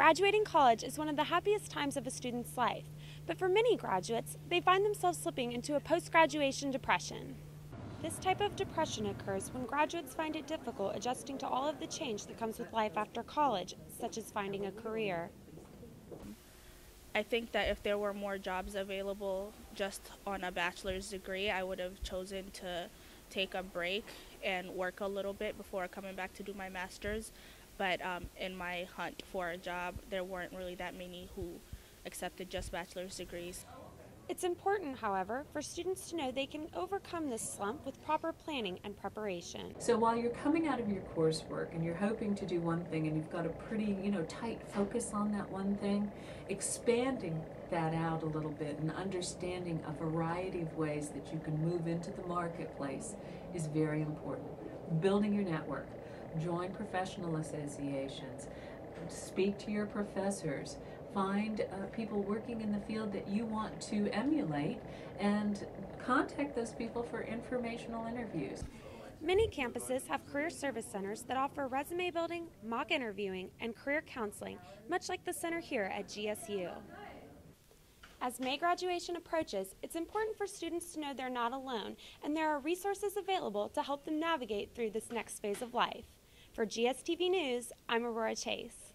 Graduating college is one of the happiest times of a student's life, but for many graduates, they find themselves slipping into a post graduation depression. This type of depression occurs when graduates find it difficult adjusting to all of the change that comes with life after college, such as finding a career. I think that if there were more jobs available just on a bachelor's degree, I would have chosen to take a break and work a little bit before coming back to do my master's. But um, in my hunt for a job, there weren't really that many who accepted just bachelor's degrees. It's important, however, for students to know they can overcome this slump with proper planning and preparation. So while you're coming out of your coursework and you're hoping to do one thing and you've got a pretty, you know, tight focus on that one thing, expanding that out a little bit and understanding a variety of ways that you can move into the marketplace is very important. Building your network, join professional associations, speak to your professors, find uh, people working in the field that you want to emulate, and contact those people for informational interviews. Many campuses have career service centers that offer resume building, mock interviewing, and career counseling, much like the center here at GSU. As May graduation approaches, it's important for students to know they're not alone and there are resources available to help them navigate through this next phase of life. For GSTV News, I'm Aurora Chase.